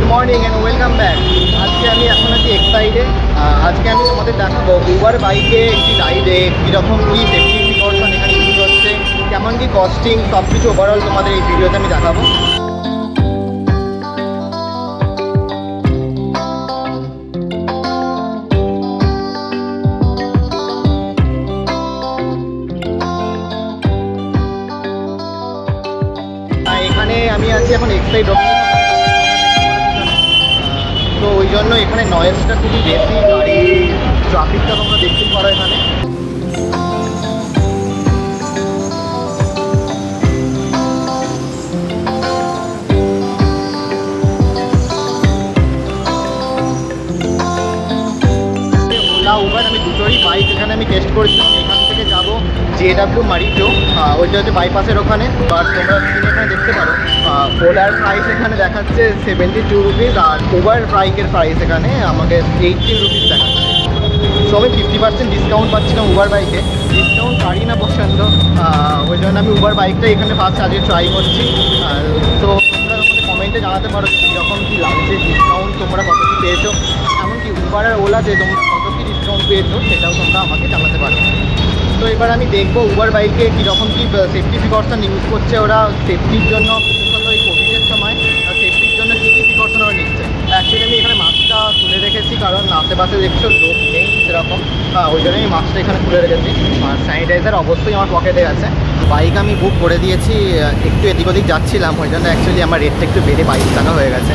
Good morning and welcome back আজকে আমি এখন আছি এক্সাইডে আজকে আমি তোমাদের দেখাবো উবার বাইকে একটি রাইডে কীরকম কী সেফটি প্রিকশন এখানে ইউজ হচ্ছে, কেমন কী কস্টিং সব কিছু ওভারঅল তোমাদের এই ভিডিওতে আমি দেখাবো। এখানে আমি আছি এখন এক্সাইড জন্য এখানে নয়েজটা খুবই বেশি গাড়ি ট্রাফিকটা তোমরা দেখতেই পারো এখানে। ওলা উবার আমি দুটোই বাইক এখানে আমি টেস্ট করেছিলাম। এখান থেকে যাব জেডাব্লিউ মারিটো ওইটা হচ্ছে বাইপাসের ওখানে। আর তোমরা এখানে দেখতে পারো ওলার প্রাইস এখানে দেখাচ্ছে সেভেন্টি টু রুপিস আর উবার বাইকের প্রাইস এখানে আমাকে এইটটিন রুপিস দেখাচ্ছে। সো আমি ফিফটি পার্সেন্ট ডিসকাউন্ট পাচ্ছিলাম উবার বাইকে ডিসকাউন্ট পারি না পছন্দ ওই জন্য আমি উবার বাইকটা এখানে ফার্স্ট আজকে ট্রাই করছি। তো, তোমরা আমাকে কমেন্টে জানাতে পারো কীরকম কী লাগছে ডিসকাউন্ট তোমরা কত কী পেয়েছ। এমনকি উবার আর ওলাতে তোমরা কত কী ডিসকাউন্ট পেয়েছ, সেটাও তোমরা আমাকে জানাতে পারো। তো এবার আমি দেখব উবার বাইকে কীরকম কী সেফটি প্রিকশন ইউজ করছে ওরা সেফটির জন্য বিশেষত এই কোভিডের সময় সেফটির জন্য কী কী প্রিকশন ওরা নিচ্ছে? অ্যাকচুয়ালি আমি এখানে মাস্কটা তুলে রেখেছি, কারণ আশেপাশে দেখছ লোক নেই সেরকম। ওই জন্য আমি মাস্কটা এখানে খুলে রেখেছি। আর স্যানিটাইজার অবশ্যই আমার পকেটে আছে। বাইক আমি বুক করে দিয়েছি একটু এদিক ওদিক যাচ্ছিলাম, ওই জন্য অ্যাকচুয়ালি আমার রেটটা একটু বেড়ে বাইশ টাকা হয়ে গেছে।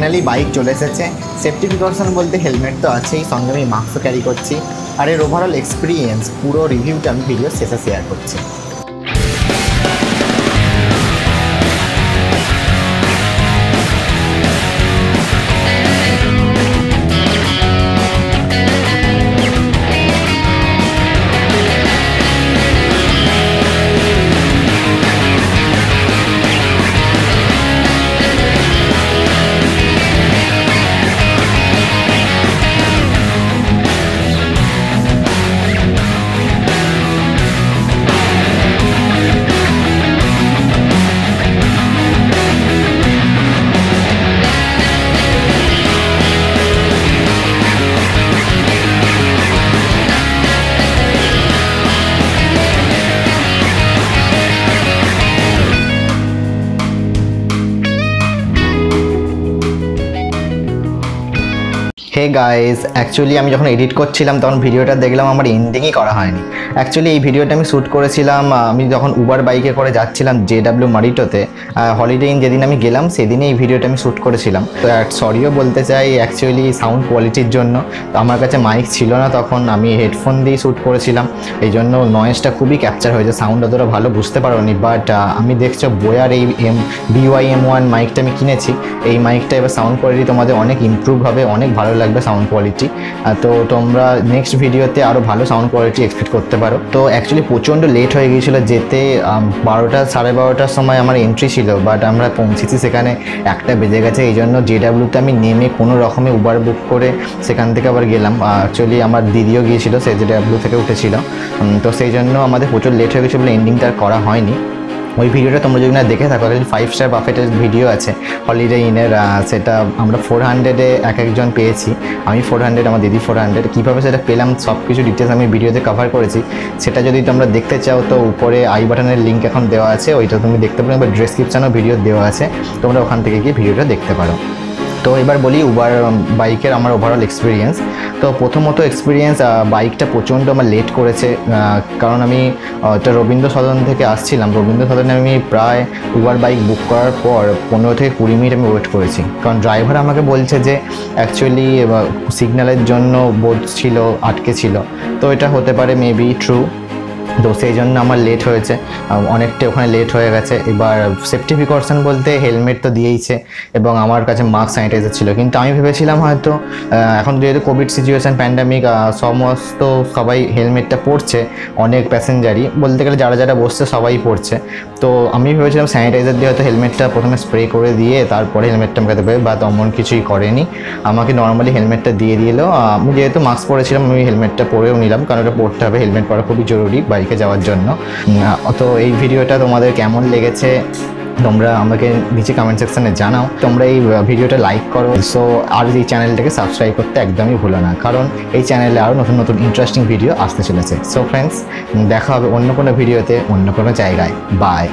ফাইনালি বাইক চলে এসেছে। সেফটি প্রিকশন বলতে হেলমেট তো আছেই, সঙ্গে আমি মাস্কও ক্যারি করছি। আর এর ওভারঅল এক্সপিরিয়েন্স পুরো রিভিউটা আমি ভিডিও শেষে শেয়ার করছি। হে গাইজ অ্যাকচুয়ালি আমি যখন এডিট করছিলাম তখন ভিডিওটা দেখলাম আমার এন্ডিংই করা হয়নি। অ্যাকচুয়ালি এই ভিডিওটা আমি শ্যুট করেছিলাম আমি যখন উবার বাইকে করে যাচ্ছিলাম জে ডাব্লিউ মারিটোতে হলিডে ইন যেদিন আমি গেলাম সেদিনই এই ভিডিওটা আমি শ্যুট করেছিলাম। তো সরিও বলতে চাই অ্যাকচুয়ালি সাউন্ড কোয়ালিটির জন্য। তো আমার কাছে মাইক ছিল না তখন, আমি হেডফোন দিয়ে শ্যুট করেছিলাম। এই জন্য নয়েজটা খুবই ক্যাপচার হয়েছে সাউন্ড অতটা ভালো বুঝতে পারোনি বাট আমি দেখছ বোয়ার এই এম বিওয়াই এম ওয়ান মাইকটা আমি কিনেছি। এই মাইকটা এবার সাউন্ড কোয়ালিটি তোমাদের অনেক ইমপ্রুভ হবে, অনেক ভালো লাগবে। সাউন্ড কোয়ালিটি তো তোমরা নেক্সট ভিডিওতে আরও ভালো সাউন্ড কোয়ালিটি এক্সপেক্ট করতে পারো। তো অ্যাকচুয়ালি প্রচণ্ড লেট হয়ে গিয়েছিল যেতে বারোটা, সাড়ে বারোটার সময় আমার এন্ট্রি ছিল বাট আমরা পৌঁছেছি সেখানে একটা বেজে গেছে, এই জন্য জেডাব্লিউতে আমি নেমে কোনো রকমে উবার বুক করে সেখান থেকে আবার গেলাম। অ্যাকচুয়ালি আমার দিদিও গিয়েছিল, সে জেডাব্লিউ থেকে উঠেছিল। তো সেই জন্য আমাদের প্রচুর লেট হয়ে গেছিল বলে এন্ডিংটা আর করা হয়নি। ওই ভিডিওটা তোমরা যদি না দেখে থাকো, তাহলে ফাইভ স্টার বাফেটের ভিডিও আছে। হলিডে ইনের সেটা আমরা ফোর হান্ড্রেডে এক একজন পেয়েছি। আমি ফোর হান্ড্রেড আমার দিদি ফোর হান্ড্রেড কীভাবে সেটা পেলাম সব কিছু ডিটেলস আমি ভিডিওতে কভার করেছি। সেটা যদি তোমরা দেখতে চাও, তো উপরে আই বাটনের লিঙ্ক এখন দেওয়া আছে। ওইটা তুমি দেখতে পারো, বা ডেসক্রিপশানেও ভিডিও দেওয়া আছে। তোমরা ওখান থেকে গিয়ে ভিডিওটা দেখতে পারো। তো এবার বলি উবার বাইকের আমার ওভারঅল এক্সপিরিয়েন্স তো প্রথমত এক্সপিরিয়েন্স বাইকটা প্রচণ্ড আমার লেট করেছে কারণ আমি ওটা রবীন্দ্র সদন থেকে আসছিলাম। রবীন্দ্র সদনে আমি প্রায় উবার বাইক বুক করার পর পনেরো থেকে কুড়ি মিনিট আমি ওয়েট করেছি। কারণ ড্রাইভার আমাকে বলছে যে অ্যাকচুয়ালি সিগন্যালের জন্য বোধ ছিল, আটকে ছিল। তো এটা হতে পারে মেবি ট্রু তো সেই জন্য আমার লেট হয়েছে। অনেকটা ওখানে লেট হয়ে গেছে। এবার সেফটি প্রিকশন বলতে হেলমেট তো দিয়েইছে এবং আমার কাছে মাস্ক স্যানিটাইজার ছিল। কিন্তু আমি ভেবেছিলাম হয়তো এখন যেহেতু কোভিড সিচুয়েশান প্যান্ডামিক সমস্ত সবাই হেলমেটটা পরছে, অনেক প্যাসেঞ্জারই বলতে গেলে যারা যারা বসছে সবাই পরছে। তো আমি ভেবেছিলাম স্যানিটাইজার দিয়ে হয়তো হেলমেটটা প্রথমে স্প্রে করে দিয়ে তারপরে হেলমেটটা আমাকে দেবে, বা তেমন কিছুই করেনি। আমাকে নর্মালি হেলমেটটা দিয়ে দিল। আমি যেহেতু মাস্ক পরেছিলাম, আমি হেলমেটটা পরেও নিলাম, কারণ ওটা পরতে হবে। হেলমেট পরা খুবই জরুরি বাইকে যাওয়ার জন্য। তো এই ভিডিওটা তোমাদের কেমন লেগেছে? তোমরা আমাকে নিচে কমেন্ট সেকশানে জানাও। তোমরা এই ভিডিওটা লাইক করো। সো আর এই চ্যানেলটাকে সাবস্ক্রাইব করতে একদমই ভুলো না। কারণ এই চ্যানেলে আরও নতুন নতুন ইন্টারেস্টিং ভিডিও আসতে চলেছে। সো ফ্রেন্ডস দেখা হবে অন্য কোনো ভিডিওতে অন্য কোনো জায়গায়। বাই